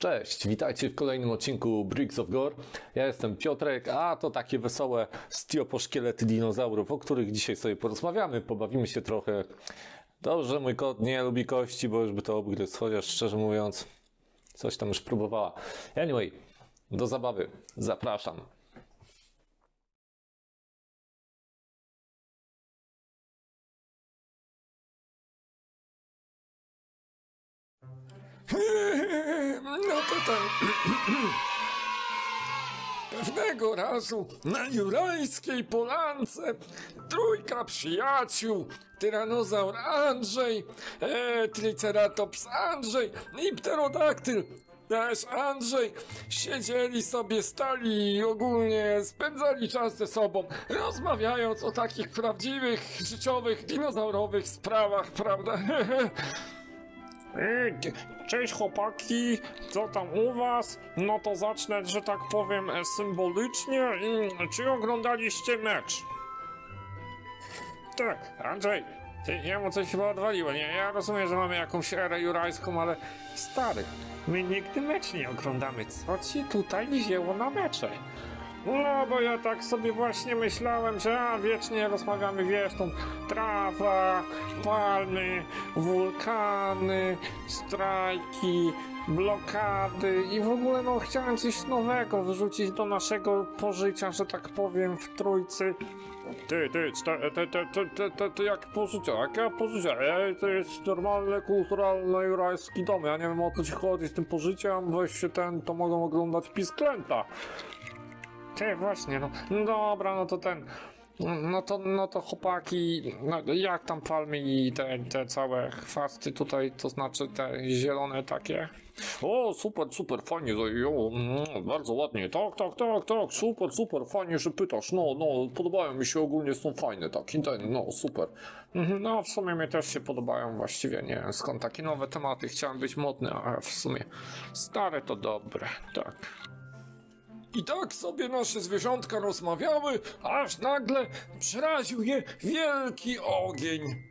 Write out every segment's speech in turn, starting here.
Cześć, witajcie w kolejnym odcinku Bricks of Gore. Ja jestem Piotrek, a to takie wesołe stioposzkielety dinozaurów, o których dzisiaj sobie porozmawiamy, pobawimy się trochę. Dobrze, mój kot nie lubi kości, bo już by to obgryzł, chociaż szczerze mówiąc, coś tam już próbowała. Anyway, do zabawy, zapraszam. No to tam. Pewnego razu na jurajskiej polance trójka przyjaciół, tyranozaur Andrzej, e, triceratops Andrzej i pterodaktyl też Andrzej siedzieli sobie, stali i ogólnie spędzali czas ze sobą, rozmawiając o takich prawdziwych, życiowych, dinozaurowych sprawach, prawda? Ej, Cześć chłopaki, co tam u was? No to zacznę, że tak powiem, e, symbolicznie. Czy oglądaliście mecz? Tak, Andrzej, ty, ja mu coś chyba odwaliłem. Nie, ja rozumiem, że mamy jakąś erę jurajską, ale stary, my nigdy mecz nie oglądamy. Co ci tutaj wzięło na mecze? No, bo ja tak sobie właśnie myślałem, że a, wiecznie rozmawiamy, wiesz, tą trawa, palmy, wulkany, strajki, blokady i w ogóle no chciałem coś nowego wrzucić do naszego pożycia, że tak powiem, w trójcy. Ty, ty, ty, ty, ty, ty, ty, ty, ty jak pożycie, jakie pożycie? Ej, to jest normalne, kulturalne, jurajski dom, ja nie wiem o co ci chodzi z tym pożyciem, weź się ten, to mogą oglądać pisklęta. Ty, właśnie, no. dobra, no to ten. No to, no to chłopaki, no jak tam palmy i te, te całe chwasty tutaj, to znaczy te zielone takie. O, super, super, fajnie, jo, mm, bardzo ładnie, tak, tak, tak, tak, super, super, fajnie, że pytasz, no, no, podobają mi się ogólnie, są fajne, tak, no, super. Mhm, No, w sumie mnie też się podobają właściwie, nie wiem skąd takie nowe tematy, chciałem być modny, ale w sumie stare to dobre, tak. I tak sobie nasze zwierzątka rozmawiały, aż nagle przeraził je wielki ogień.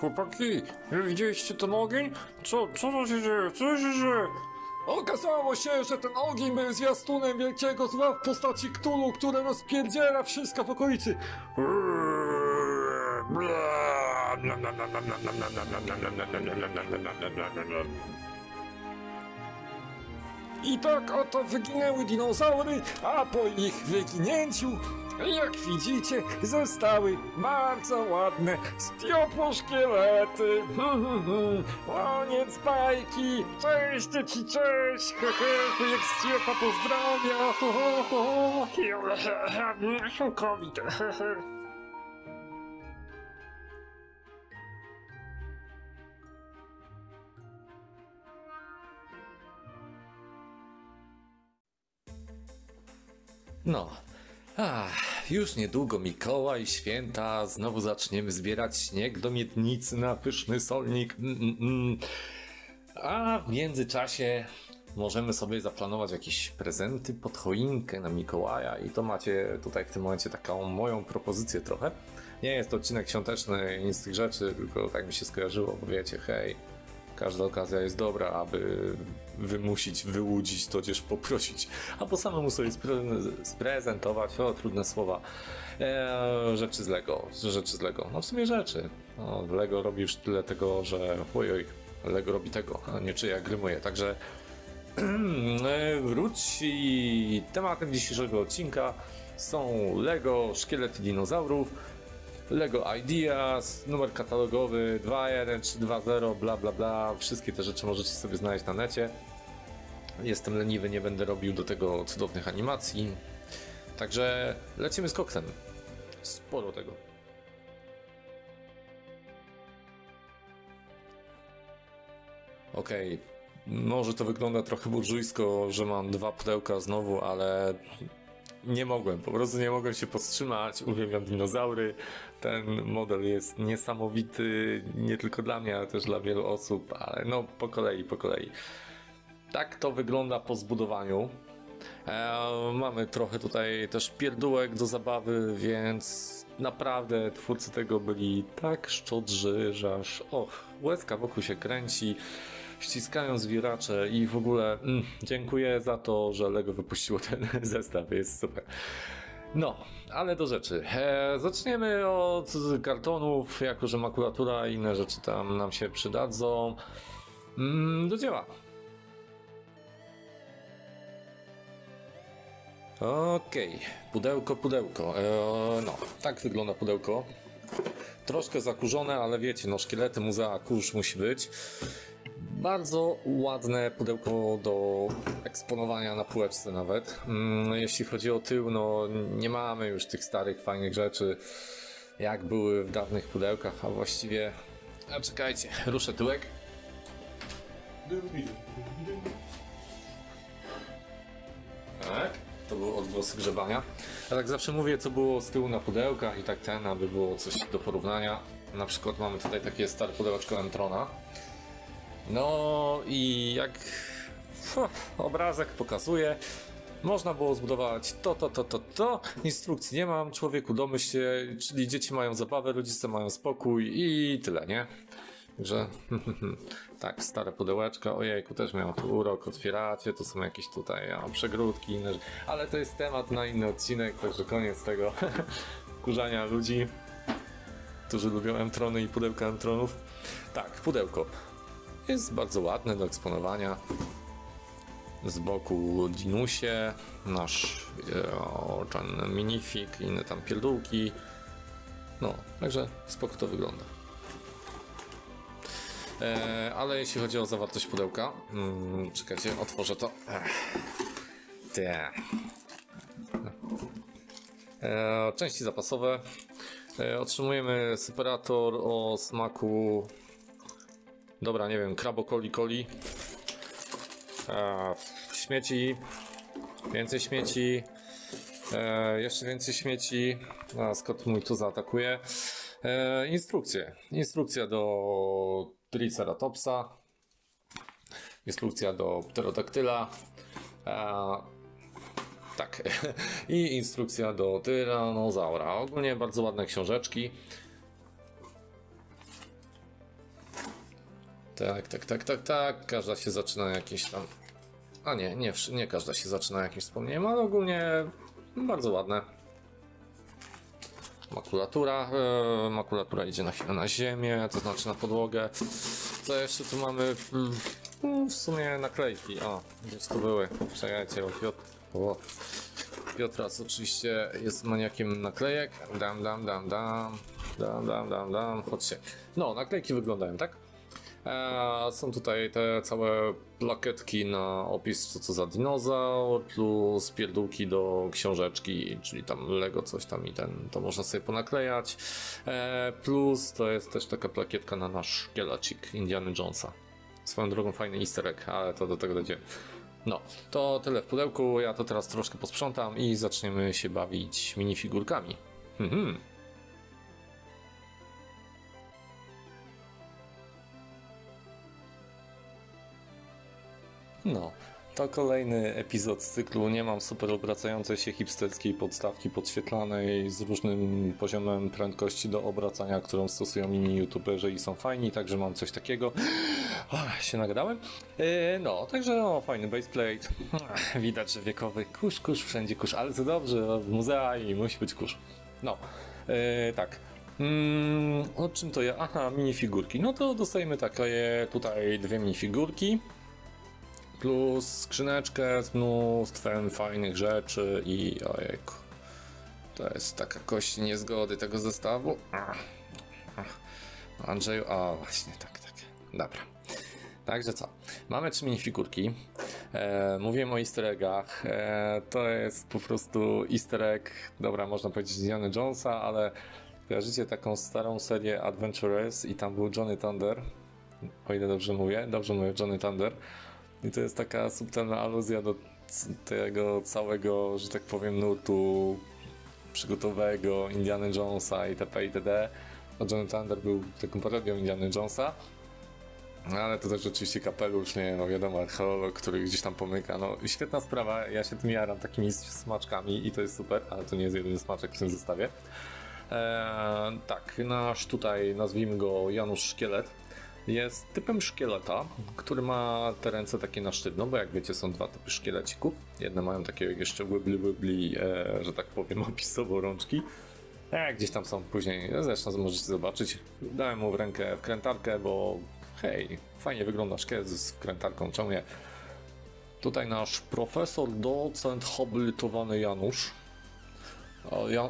Chłopaki, widzieliście ten ogień? Co, co to się dzieje? Co się dzieje? Okazało się, że ten ogień był zwiastunem wielkiego zła w postaci Ktulu, które rozpierdziela wszystko w okolicy. I tak oto wyginęły dinozaury, a po ich wyginięciu, jak widzicie, zostały bardzo ładne stioposzkielety. Koniec bajki. Cześć dzieci, cześć. Jak stiopa pozdrawia. COVID. No, Ach, już niedługo Mikołaj, święta, znowu zaczniemy zbierać śnieg do miednicy na pyszny solnik. Mm, mm, mm. A w międzyczasie możemy sobie zaplanować jakieś prezenty pod choinkę na Mikołaja i to macie tutaj w tym momencie taką moją propozycję trochę. Nie jest to odcinek świąteczny, nic z tych rzeczy, tylko tak mi się skojarzyło, bo wiecie, hej, każda okazja jest dobra, aby wymusić, wyłudzić, tudzież poprosić, albo samemu sobie spre- sprezentować, o trudne słowa, e, rzeczy z Lego, rzeczy z Lego, no w sumie rzeczy. No, Lego robi już tyle tego, że ojoj, Lego robi tego, a nie czyja grymuje, także e, wróć i tematem dzisiejszego odcinka. Są Lego, szkielety dinozaurów, Lego Ideas, numer katalogowy 21320, bla bla bla. Wszystkie te rzeczy możecie sobie znaleźć na necie. Jestem leniwy, nie będę robił do tego cudownych animacji. Także lecimy z koksem. Sporo tego. Okej, może to wygląda trochę burżujsko, że mam dwa pudełka znowu, ale nie mogłem, po prostu nie mogłem się powstrzymać. Uwielbiam dinozaury. Ten model jest niesamowity, nie tylko dla mnie, ale też dla wielu osób, ale no po kolei, po kolei. Tak to wygląda po zbudowaniu. E, mamy trochę tutaj też pierdółek do zabawy, więc naprawdę twórcy tego byli tak szczodrzy, że aż och, łezka wokół się kręci. Ściskają zwieracze i w ogóle mm, dziękuję za to, że Lego wypuściło ten zestaw, jest super. No, ale do rzeczy. E, zaczniemy od kartonów, jako że makulatura i inne rzeczy tam nam się przydadzą. Mm, do dzieła. Okej, pudełko, pudełko. E, no, tak wygląda pudełko. Troszkę zakurzone, ale wiecie, no szkielety muzea kurz musi być. Bardzo ładne pudełko do eksponowania na półeczce nawet. Mm, jeśli chodzi o tył, no nie mamy już tych starych, fajnych rzeczy, jak były w dawnych pudełkach, a właściwie... A czekajcie, ruszę tyłek. Tak, to był odgłos grzebania. Ja tak zawsze mówię, co było z tyłu na pudełkach i tak ten, aby było coś do porównania. Na przykład mamy tutaj takie stare pudełeczko Entrona. No i jak obrazek pokazuje, można było zbudować to, to, to, to, to. Instrukcji nie mam, człowieku domyśl się, czyli dzieci mają zabawę, rodzice mają spokój i tyle, nie? Także tak, stare pudełeczka, ojejku, też miał tu urok, otwieracie, to są jakieś tutaj a, przegródki, inne, rzeczy. ale to jest temat na inny odcinek, także koniec tego wkurzania ludzi, którzy lubią M-trony i pudełka M-tronów. Tak, pudełko. Jest bardzo ładne do eksponowania. Z boku Dinusie, nasz e, ten minifig, inne tam pierdółki. No, także spoko to wygląda. E, ale jeśli chodzi o zawartość pudełka, mm, czekajcie, otworzę to. Te. E, części zapasowe. E, otrzymujemy separator o smaku. Dobra, nie wiem, krabokoli coli. E, śmieci. Więcej śmieci. E, jeszcze więcej śmieci. A skąd mój tu zaatakuje? E, instrukcje. Instrukcja do Triceratopsa. Instrukcja do Pterodaktyla. E, tak. I instrukcja do Tyrannozaura. Ogólnie bardzo ładne książeczki. Tak, tak, tak, tak, tak. Każda się zaczyna jakieś tam. A nie, nie, nie każda się zaczyna jakimś wspomnieniem, ale ogólnie bardzo ładne. Makulatura, e, makulatura idzie na chwilę na ziemię, to znaczy na podłogę. Co jeszcze tu mamy? No, W sumie naklejki. O, gdzieś tu były. Czekajcie, bo Piotr. O. Piotras oczywiście jest maniakiem naklejek. Dam, dam, dam, dam. Dam, dam, dam, dam. Chodźcie. No, naklejki wyglądają tak. E, są tutaj te całe plakietki na opis, co to za dinozaur, plus pierdółki do książeczki, czyli tam Lego coś tam i ten, to można sobie ponaklejać. E, plus to jest też taka plakietka na nasz szkielecik Indiana Jonesa. Swoją drogą fajny easter egg, ale to do tego dojdziemy. No, to tyle w pudełku, ja to teraz troszkę posprzątam i zaczniemy się bawić minifigurkami. Mhm. No, to kolejny epizod z cyklu. Nie mam super obracającej się hipsterskiej podstawki podświetlanej z różnym poziomem prędkości do obracania, którą stosują inni youtuberzy i są fajni, także mam coś takiego. Ach, się nagadałem. E, no, także no, fajny baseplate. Widać, że wiekowy kurz, kurz, wszędzie kurz, ale to dobrze, w muzea i musi być kurz. No, e, tak. Mm, o czym to ja? Aha, minifigurki. No to dostajemy takie tutaj dwie minifigurki plus skrzyneczkę z mnóstwem fajnych rzeczy i ojejku. To jest taka kość niezgody tego zestawu. Ach, ach. Andrzeju, o właśnie, tak, tak. Dobra. Także co? Mamy trzy minifigurki. E, mówiłem o easter eggach. E, to jest po prostu easter egg, dobra, można powiedzieć Indiana Jonesa, ale kojarzycie taką starą serię Adventurers i tam był Johnny Thunder. O ile dobrze mówię, dobrze mówię Johnny Thunder. I to jest taka subtelna aluzja do tego całego, że tak powiem, nurtu przygotowego Indiana Jonesa itp. itd. No Johnny Thunder był taką parodią Indiana Jonesa. No, ale to też oczywiście kapelusz, nie no wiadomo, archeolog, który gdzieś tam pomyka. No świetna sprawa, ja się tym jaram takimi smaczkami i to jest super, ale to nie jest jedyny smaczek w tym zestawie. Eee, tak, nasz tutaj, nazwijmy go Janusz Szkielet, jest typem szkieleta, który ma te ręce takie na sztywno, bo jak wiecie są dwa typy szkielecików. Jedne mają takie jeszcze wibbly wibbly, e, że tak powiem, opisowo rączki. E, gdzieś tam są później, zresztą możecie zobaczyć. Dałem mu w rękę wkrętarkę, bo hej, fajnie wygląda szkielet z wkrętarką, czemu nie? Tutaj nasz profesor, docent, habilitowany Janusz.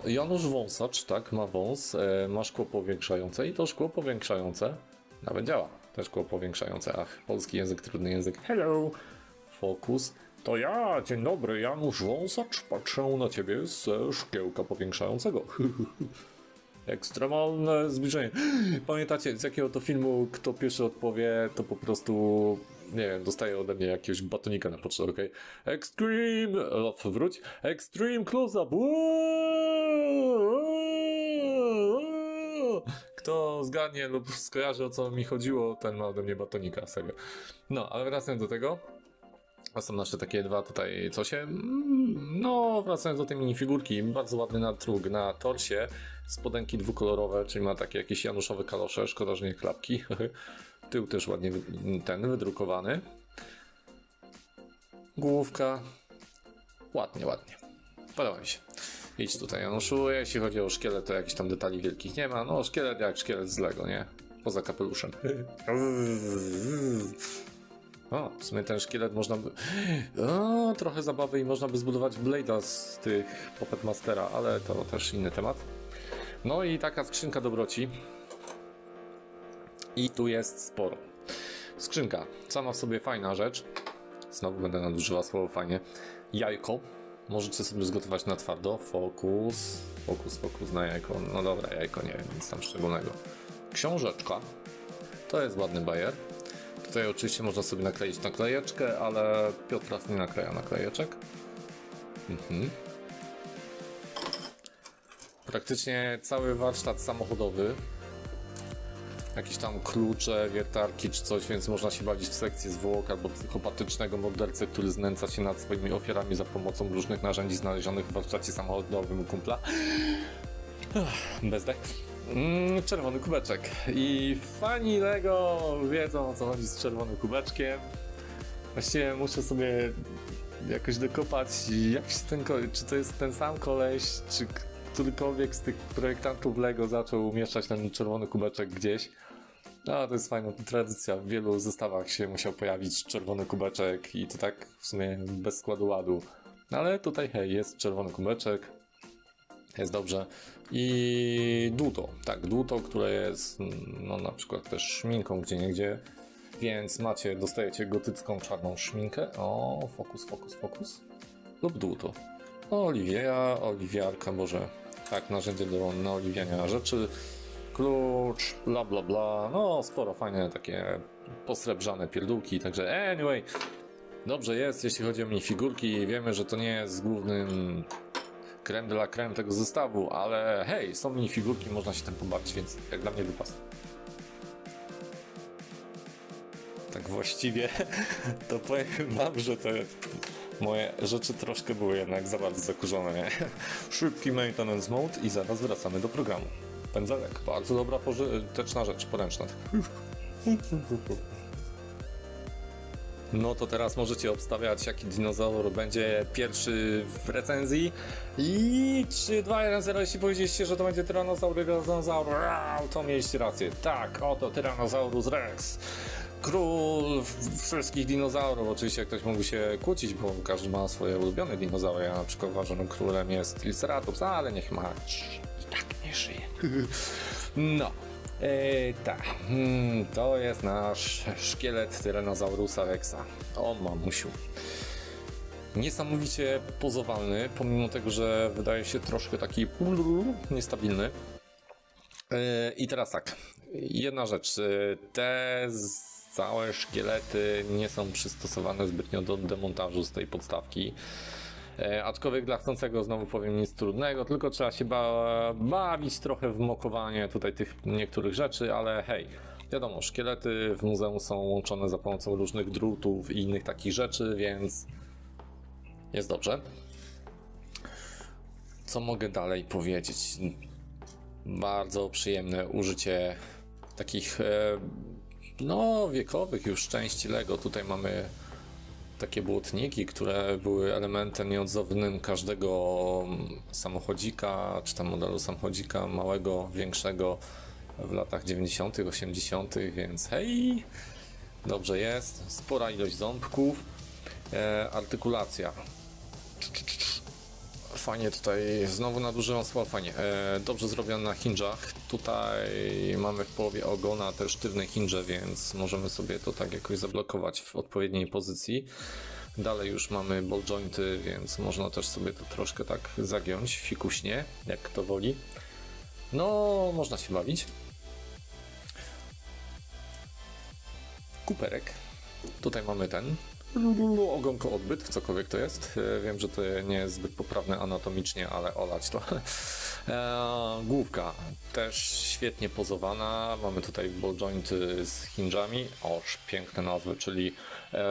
Janusz Wąsacz, tak, ma wąs, e, ma szkło powiększające i to szkło powiększające nawet działa. To szkło powiększające, ach, polski język, trudny język. Hello, fokus. To ja, dzień dobry, Janusz Wąsacz, patrzę na ciebie z e, szkiełka powiększającego. Ekstremalne zbliżenie. Pamiętacie, z jakiego to filmu kto pierwszy odpowie, to po prostu, nie wiem, dostaje ode mnie jakiegoś batonika na pocztę, okej? Extreme, o, wróć, Extreme Close-Up. Kto zgadnie lub skojarzy o co mi chodziło, ten ma ode mnie batonika, serio. No, ale wracając do tego, a są nasze takie dwa tutaj, co się. mm, No, wracając do tej minifigurki, bardzo ładny nadruk na torsie. Spodenki dwukolorowe, czyli ma takie jakieś januszowe kalosze, szkoda, że nie klapki. Tył też ładnie ten wydrukowany. Główka. Ładnie, ładnie. Podoba mi się. Idź tutaj, Januszu. Jeśli chodzi o szkielet, to jakichś tam detali wielkich nie ma. No, szkielet jak szkielet z Lego, nie? Poza kapeluszem. O, w sumie ten szkielet można by... O, trochę zabawy i można by zbudować Blade'a z tych Puppet Mastera, ale to też inny temat. No i taka skrzynka dobroci. I tu jest sporo. Skrzynka, sama w sobie fajna rzecz. Znowu będę nadużywał słowo fajnie. Jajko. Możecie sobie zgotować na twardo. Fokus. Fokus, fokus na jajko. No dobra, jajko nie wiem, nic tam szczególnego. Książeczka. To jest ładny bajer. Tutaj oczywiście można sobie nakleić naklejeczkę, ale Piotr raz nie nakleja naklejeczek. Mhm. Praktycznie cały warsztat samochodowy. Jakieś tam klucze, wiertarki czy coś, więc można się bawić w sekcję zwłok albo psychopatycznego mordercę, który znęca się nad swoimi ofiarami za pomocą różnych narzędzi znalezionych w warsztacie samochodowym kumpla. Bezdech. Mm, czerwony kubeczek. I fani Lego wiedzą o co chodzi z czerwonym kubeczkiem. Właściwie muszę sobie jakoś dokopać, jak się ten czy to jest ten sam koleś, czy którykolwiek z tych projektantów Lego zaczął umieszczać ten czerwony kubeczek gdzieś. No, to jest fajna tradycja. W wielu zestawach się musiał pojawić czerwony kubeczek i to tak w sumie bez składu ładu. No, ale tutaj hej, jest czerwony kubeczek, jest dobrze. I dłuto, tak, dłuto, które jest no na przykład też szminką gdzie niegdzie, więc macie, dostajecie gotycką czarną szminkę, o, fokus, fokus, fokus, lub dłuto. Oliwieja, oliwiarka, może tak, narzędzie do naoliwiania rzeczy, klucz, bla bla bla, no sporo fajne takie posrebrzane pierdółki, także anyway, dobrze jest, jeśli chodzi o minifigurki, wiemy, że to nie jest głównym creme de la creme tego zestawu, ale hej, są minifigurki, można się tym pobawić, więc jak dla mnie wypas. Tak właściwie to powiem wam, że te moje rzeczy troszkę były jednak za bardzo zakurzone? Szybki maintenance mode i zaraz wracamy do programu. Pędzelek, bardzo dobra, pożyteczna rzecz, poręczna. No to teraz możecie obstawiać, jaki dinozaur będzie pierwszy w recenzji. I 3, 2, 1, 0. Jeśli powiedzieliście, że to będzie Tyrannosaur Dinozaur, to mieliście rację. Tak, oto Tyrannosaurus Rex. Król wszystkich dinozaurów. Oczywiście ktoś mógł się kłócić, bo każdy ma swoje ulubione dinozaury. Ja na przykład uważam, że królem jest Triceratops, ale niech ma. Tak nie żyje. No. E, tak, mm, to jest nasz szkielet Tyrannosaurusa Rexa. O mamusiu. Niesamowicie pozowalny, pomimo tego, że wydaje się troszkę taki niestabilny. E, I teraz tak, jedna rzecz. e, Te całe szkielety nie są przystosowane zbytnio do demontażu z tej podstawki. E, aczkolwiek dla chcącego znowu powiem nic trudnego, tylko trzeba się ba bawić trochę w mokowanie tutaj tych niektórych rzeczy, ale hej, Wiadomo, szkielety w muzeum są łączone za pomocą różnych drutów i innych takich rzeczy, więc jest dobrze. Co mogę dalej powiedzieć? Bardzo przyjemne użycie takich e, no wiekowych już części Lego. Tutaj mamy takie błotniki, które były elementem nieodzownym każdego samochodzika, czy tam modelu samochodzika małego, większego w latach 90., 80., więc hej, dobrze jest. Spora ilość ząbków. E, artykulacja. Fajnie tutaj, znowu nadużywam słowa, fajnie. E, dobrze zrobione na hinge'ach. Tutaj mamy w połowie ogona też sztywne hinge, więc możemy sobie to tak jakoś zablokować w odpowiedniej pozycji. Dalej już mamy ball jointy, więc można też sobie to troszkę tak zagiąć fikuśnie, jak kto woli. No, można się bawić. Kuperek. Tutaj mamy ten ogonko odbyt, cokolwiek to jest. E, Wiem, że to nie jest zbyt poprawne anatomicznie, ale olać to. E, główka też świetnie pozowana. Mamy tutaj ball jointy z hinge'ami. Oż, piękne nazwy, czyli e,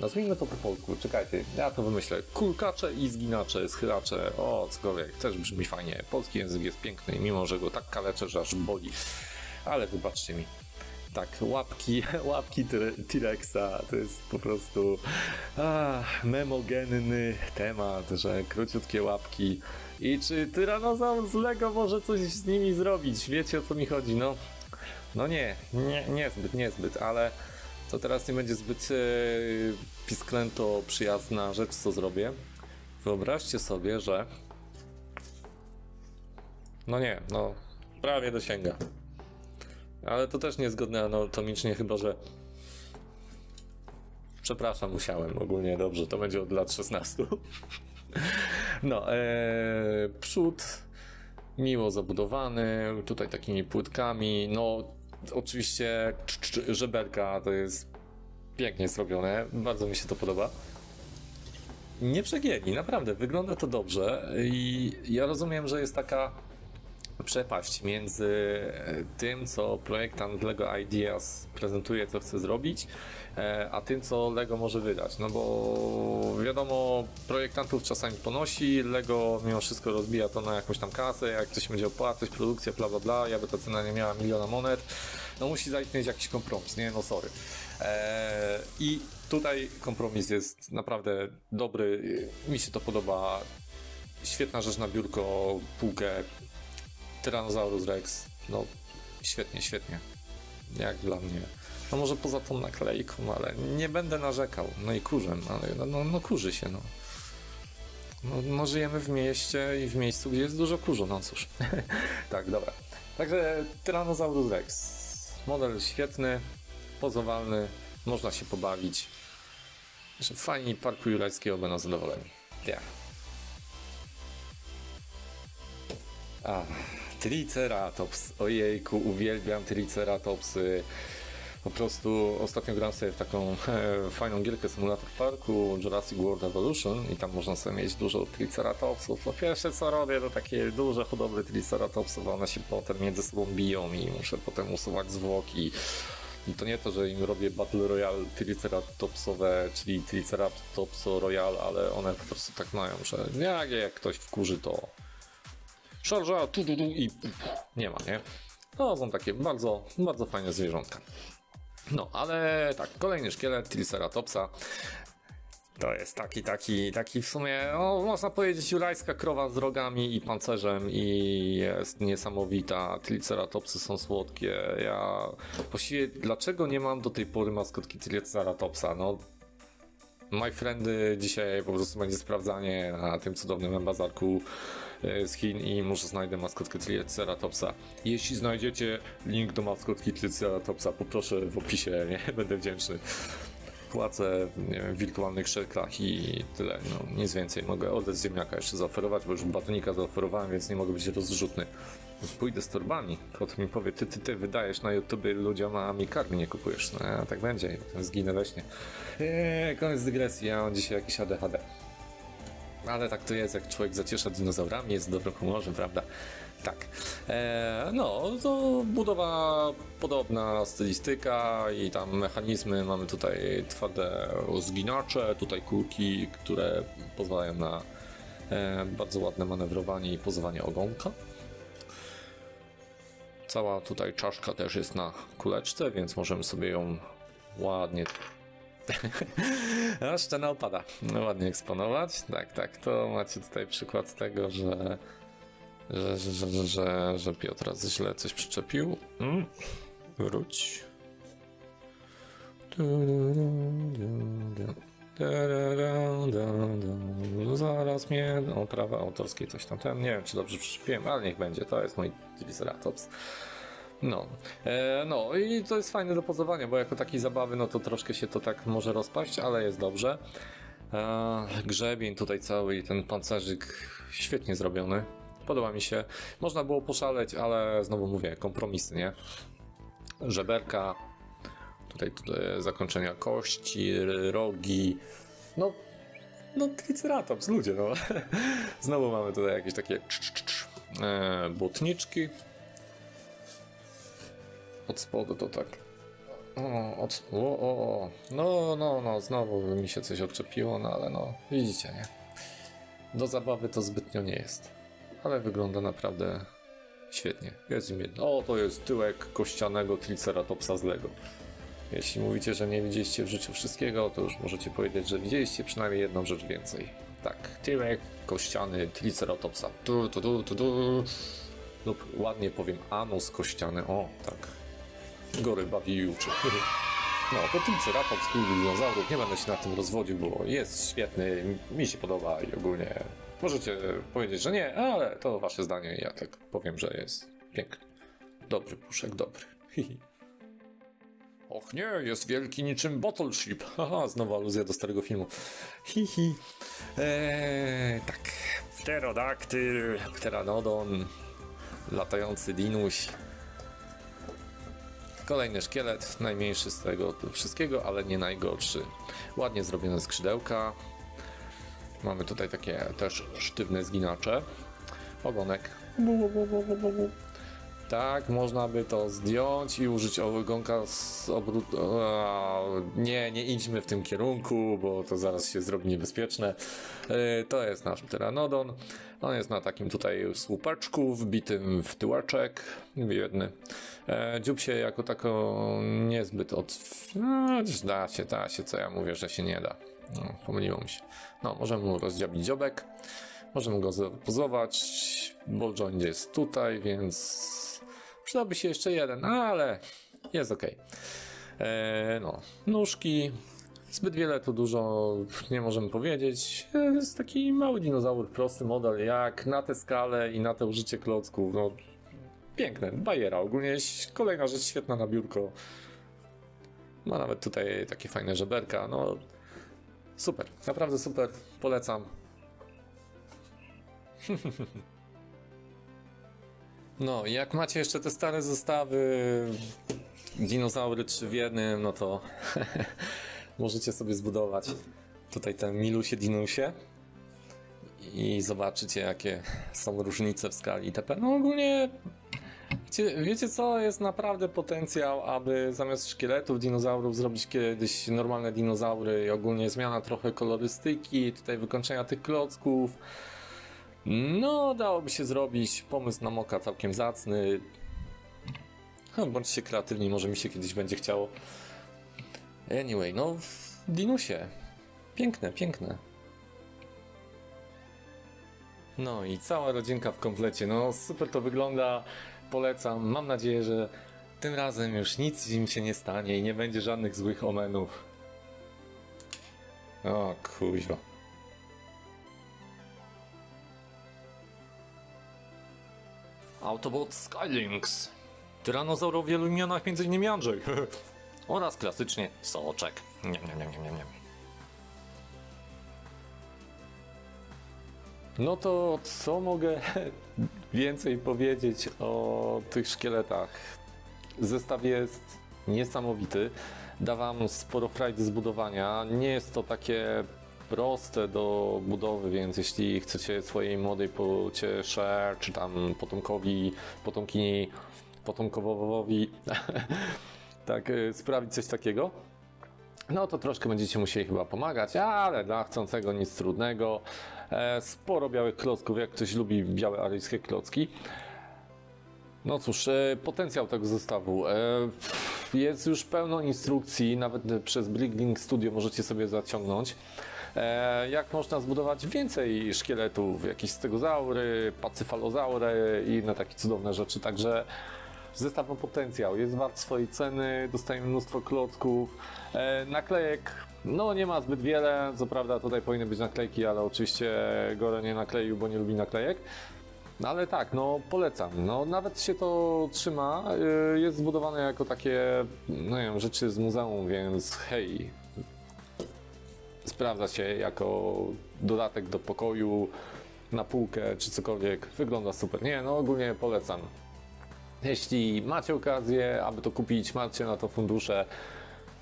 nazwijmy to po polsku. Czekajcie, ja to wymyślę. Kulkacze i zginacze, schylacze, o cokolwiek. Też brzmi fajnie. Polski język jest piękny, mimo że go tak kaleczę, że aż boli. Ale wybaczcie mi. Tak, łapki, łapki T-Rexa to jest po prostu ah, memogenny temat, że króciutkie łapki. I czy Tyrannosaurus Lego może coś z nimi zrobić? Wiecie o co mi chodzi? No, no nie, nie, niezbyt, niezbyt, ale to teraz nie będzie zbyt e, pisklęto przyjazna rzecz, co zrobię. Wyobraźcie sobie, że no nie, no prawie dosięga. Ale to też niezgodne anatomicznie, chyba że. Przepraszam, musiałem ogólnie dobrze, to będzie od lat 16. No, e, przód miło zabudowany, tutaj takimi płytkami. No, oczywiście cz- cz- żeberka to jest pięknie zrobione, bardzo mi się to podoba. Nie przegięli, naprawdę, wygląda to dobrze i ja rozumiem, że jest taka przepaść między e, tym, co projektant Lego Ideas prezentuje, co chce zrobić, e, a tym, co Lego może wydać. No bo wiadomo, projektantów czasami ponosi, Lego mimo wszystko rozbija to na jakąś tam kasę, jak ktoś będzie opłacać, produkcja, bla bla bla, jakby ta cena nie miała miliona monet, no musi zaistnieć jakiś kompromis, nie? No sorry. Eee, I tutaj kompromis jest naprawdę dobry, mi się to podoba. Świetna rzecz na biurko, półkę, Tyrannosaurus Rex, no świetnie, świetnie. Jak dla mnie. No może poza tą naklejką, ale nie będę narzekał. No i kurzem, ale no, no, no kurzy się, no. no. No żyjemy w mieście i w miejscu, gdzie jest dużo kurzu, no cóż. tak, dobra. Także Tyrannosaurus Rex. Model świetny, pozowalny, można się pobawić. Że fani Parku Jurajskiego będą zadowoleni. Yeah. Triceratops. Ojejku, uwielbiam Triceratopsy. Po prostu ostatnio gram sobie w taką e, fajną gierkę symulator parku Jurassic World Evolution i tam można sobie mieć dużo Triceratopsów. To pierwsze co robię to takie duże hodowle Triceratopsów, one się potem między sobą biją i muszę potem usuwać zwłoki. I to nie to, że im robię Battle Royale Triceratopsowe, czyli Triceratopso Royale, ale one po prostu tak mają, że jak ktoś wkurzy to szarża, tu, tu, tu i nie ma, nie? To są takie bardzo, bardzo fajne zwierzątka. No, ale tak, kolejny szkielet Triceratopsa. To jest taki, taki, taki w sumie, no, można powiedzieć, jurajska krowa z rogami i pancerzem i jest niesamowita. Triceratopsy są słodkie. Ja właściwie, dlaczego nie mam do tej pory maskotki Triceratopsa? No, my friendy dzisiaj po prostu będzie sprawdzanie na tym cudownym bazarku z Chin i może znajdę maskotkę Triceratopsa. Jeśli znajdziecie link do maskotki Triceratopsa, poproszę w opisie, nie będę wdzięczny. Płacę nie wiem, w wirtualnych szelkach i tyle. No, nic więcej. Mogę oddać ziemniaka jeszcze zaoferować, bo już batonika zaoferowałem, więc nie mogę być rozrzutny. Pójdę z torbami. Kot mi powie, ty, ty, ty wydajesz na YouTube ludziom, a mi karmy nie kupujesz. No, tak będzie zginę we śnie. Eee, koniec dygresji, ja mam dzisiaj jakiś ADHD. Ale tak to jest, jak człowiek zaciesza dinozaurami, jest dobrym humorze, prawda? Tak. E, no, to budowa podobna stylistyka i tam mechanizmy. Mamy tutaj twarde zginacze, tutaj kulki, które pozwalają na e, bardzo ładne manewrowanie i pozowanie ogonka. Cała tutaj czaszka też jest na kuleczce, więc możemy sobie ją ładnie. A szczena opada. No, ładnie eksponować. Tak, tak. To macie tutaj przykład tego, że że, że, że, że, że, że Piotr źle coś przyczepił. Mm. Wróć. Zaraz mnie. O, prawa autorskie coś tam. Ten, nie wiem, czy dobrze przyczepiłem, ale niech będzie. To jest mój Triceratops. No. E, no i to jest fajne do pozowania, bo jako takiej zabawy, no to troszkę się to tak może rozpaść, ale jest dobrze. E, grzebień tutaj cały i ten pancerzyk świetnie zrobiony. Podoba mi się. Można było poszaleć, ale znowu mówię, kompromisy, nie? Żeberka, tutaj, tutaj zakończenia kości, rogi. No, no triceratops, ludzie, no. Znowu mamy tutaj jakieś takie cz, cz, cz, e, błotniczki. Od spodu to tak. O, od, o, o, o. No, no, no, znowu mi się coś odczepiło, no ale no, widzicie, nie? Do zabawy to zbytnio nie jest ale wygląda naprawdę świetnie. Jest im jedno. O, to jest tyłek kościanego Triceratopsa z Lego. Jeśli mówicie, że nie widzieliście w życiu wszystkiego, to już możecie powiedzieć, że widzieliście przynajmniej jedną rzecz więcej. Tak, tyłek kościany Triceratopsa. Tu, tu, tu, tu, tu. Lub ładnie powiem anus kościany. O, tak. Gory bawi i uczy. No, to Triceratops, król dinozaurów. Nie będę się na tym rozwodził, bo jest świetny, mi się podoba i ogólnie Możecie powiedzieć, że nie, ale to wasze zdanie ja tak powiem, że jest piękny. Dobry puszek, dobry. Och nie, jest wielki niczym Bottle Ship. Haha, znowu aluzja do starego filmu. Hihi. Eee, tak. Pterodaktyl, pteranodon, latający dinuś. Kolejny szkielet, najmniejszy z tego wszystkiego, ale nie najgorszy. Ładnie zrobione skrzydełka, Mamy tutaj takie też sztywne zginacze. Ogonek. Tak, można by to zdjąć i użyć ogonka z obrót... Nie, nie idźmy w tym kierunku, bo to zaraz się zrobi niebezpieczne. E, to jest nasz pteranodon. On jest na takim tutaj słupeczku wbitym w tyłeczek. Biedny. E, dziób się jako tako niezbyt od... No, da się, da się, co ja mówię, że się nie da. No, pomyliło mi się. No, możemy mu rozdziabić dziobek. Możemy go pozować. Ball joint jest tutaj, więc przydałby się jeszcze jeden, ale jest ok. Eee, no, nóżki. Zbyt wiele tu dużo nie możemy powiedzieć. To jest taki mały dinozaur, prosty model, jak na tę skalę i na to użycie klocków. No, piękne, bajera. Ogólnie kolejna rzecz świetna na biurko. Ma nawet tutaj takie fajne żeberka. No, Super, naprawdę super, polecam. No, jak macie jeszcze te stare zestawy dinozaury 3 w jednym, no to możecie sobie zbudować tutaj ten Milusie Dinusie i zobaczycie jakie są różnice w skali itp. No ogólnie Wiecie, wiecie co? Jest naprawdę potencjał, aby zamiast szkieletów dinozaurów zrobić kiedyś normalne dinozaury i ogólnie zmiana trochę kolorystyki, tutaj wykończenia tych klocków. No, dałoby się zrobić. Pomysł na moka całkiem zacny. No, bądźcie kreatywni, może mi się kiedyś będzie chciało. Anyway, no, w Dinusie. Piękne, piękne. No i cała rodzinka w komplecie. No, super to wygląda polecam. Mam nadzieję, że tym razem już nic im się nie stanie i nie będzie żadnych złych omenów. O kuźwa. Autobot Skylynx. Tyranozaur o wielu imionach, innymi Andrzej. Oraz klasycznie soczek. Nie, nie, nie, nie, nie. No to co mogę więcej powiedzieć o tych szkieletach? Zestaw jest niesamowity. Da wam sporo frajdy zbudowania. Nie jest to takie proste do budowy, więc jeśli chcecie swojej młodej pociesze, czy tam potomkowi, potomkini, potomkowowi, tak, y, sprawić coś takiego, no to troszkę będziecie musieli chyba pomagać, ale dla chcącego nic trudnego. E, sporo białych klocków, jak ktoś lubi białe aryjskie klocki. No cóż, e, potencjał tego zestawu. E, jest już pełno instrukcji, nawet przez Bricklink Studio możecie sobie zaciągnąć. E, jak można zbudować więcej szkieletów, jakieś stegozaury, pacyfalozaury i inne takie cudowne rzeczy. Także zestaw ma potencjał, jest wart swojej ceny, dostajemy mnóstwo klocków. E, naklejek, no nie ma zbyt wiele, co prawda tutaj powinny być naklejki, ale oczywiście Gore nie nakleił, bo nie lubi naklejek. No ale tak, no polecam. No nawet się to trzyma. y, Jest zbudowane jako takie, no nie wiem, rzeczy z muzeum, więc hej. Sprawdza się jako dodatek do pokoju, na półkę czy cokolwiek. Wygląda super. Nie, no ogólnie polecam. Jeśli macie okazję, aby to kupić, macie na to fundusze,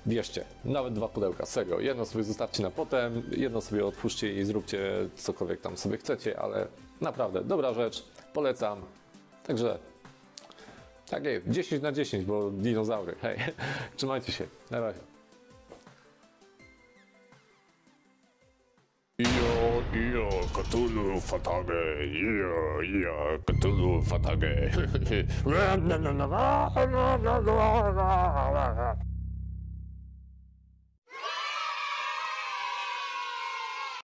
bierzcie. Nawet dwa pudełka, serio. Jedno sobie zostawcie na potem, jedno sobie otwórzcie i zróbcie cokolwiek tam sobie chcecie, ale naprawdę dobra rzecz, polecam. Także tak jest, 10 na 10, bo dinozaury. Hej, trzymajcie się. Na razie. Yo, yo, Cthulhu Fatage. Yo, yo, Cthulhu Fatage.